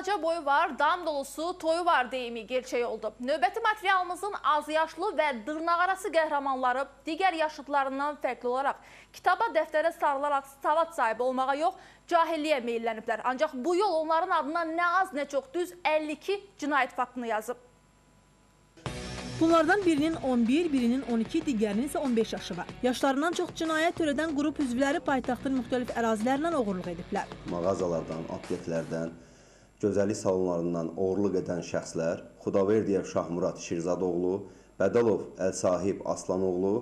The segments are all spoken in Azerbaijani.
balaca boyu var, dam dolusu toyu var deyimi gerçək oldu. Növbəti materialımızın azyaşlı və dırnaqarası qəhrəmanları digər yaşıdlarından fərqli olaraq kitaba, dəftərə sarılaraq savad sahibi olmağa yox, cahilliyə meyilləniblər. Ancaq bu yol onların adına nə az, nə çox düz 52 cinayət faktını yazıb. Bunlardan birinin 11, birinin 12, digərinin isə 15 yaşı var. Yaşlarından çox cinayət törədən qrup üzvləri paytaxtın müxtəlif ərazilərindən oğurluq ediblər. mağazalardan, apteklərdən, gözəllik salonlarından oğurluq edən şəxslər Xudaverdiyev Şahmurad Şirzadoğlu, Bədəlov Əlsahib Aslanoğlu,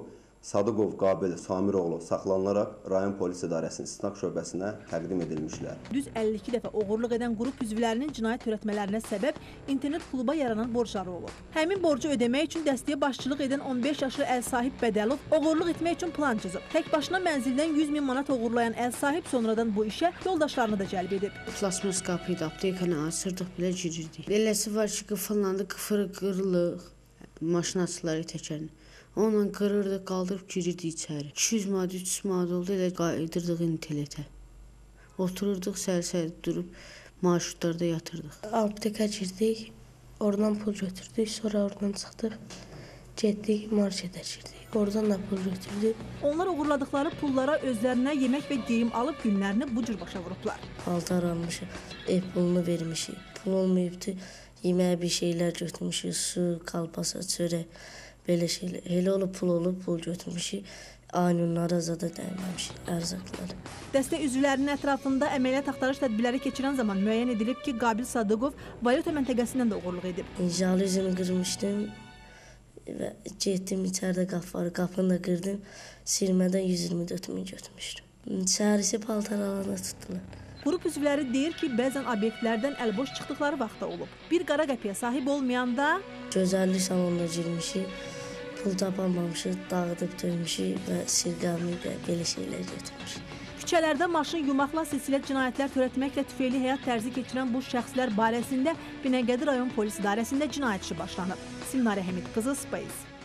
Sadıqov Qabil Samiroğlu saxlanılaraq rayon polis idarəsinin istinaq şöbəsinə təqdim edilmişlər. Düz 52 dəfə oğurluq edən qrup üzvlərinin cinayət törətmələrinə səbəb internet kluba yaranan borcları olub. Həmin borcu ödəmək üçün dəstəyə başçılıq edən 15 yaşlı əl sahib Bədəlov oğurluq etmək üçün plan cızıb. Tək başına mənzildən 100 min manat oğurlayan əl sahib sonradan bu işə yoldaşlarını da cəlb edib. Plasmas qapıydı, aptekanı açırdıq, belə girirdik. Beləsi var ki, qıfıllandı, qıfırı qırılıq, maşın açıları təkərini. Onunla qırırdıq, qaldırıb girirdik içəri. 200 manat, 300 manat oldu, elə qayıdırdıq intellekə. Otururduq, səhər-səhər durub marşrutlarda yatırdıq. Aptekə girdik, oradan pul götürdük, sonra oradan çıxdıq, getdik marketə girdik. Oradan da pul götürdük. Onlar uğurladıkları pullara özlərinə yemək və geyim alıb günlərini bu cür başa vurublar. Paltar almışıq, ev pulunu vermişik. Pul olmayıbdı, yeməyə bir şeylər götürmüşük, su, kalpasa, çörək, belə şeylər. Elə olub pul olub, pul götürmüşük. Aynunlara zada dəyməmişik, ərzaqları. Dəstə üzvlərinin ətrafında əməliyyat axtarış tədbirləri keçirən zaman müəyyən edilib ki, Qabil Sadıqov valyuta məntəqəsindən də oğurluq edib. Jaluzini qırmışdım və getdim içəridə qapı var, qapını da qırdım. Sirmədən 124 min götürmüşdüm. Səhərisi paltar alana tutdular. Qrup üzvləri deyir ki, bəzən obyektlərdən əlboş çıxdıqları vaxtda olub. Bir qara qəpiyə sahib olmayanda Gözəllik salonuna girmişik. Pul tapamamışıq, dağıdıb dönmüşük və sirqami və belə şeylər götürmüşük. küçələrdə maşın yumaqla silsilə cinayətlər törətməklə tüfeyli həyat tərzi keçirən bu şəxslər barəsində Binəqədi rayon polis idarəsində cinayət işi başlanıb. Simnarə Həmid qızı Space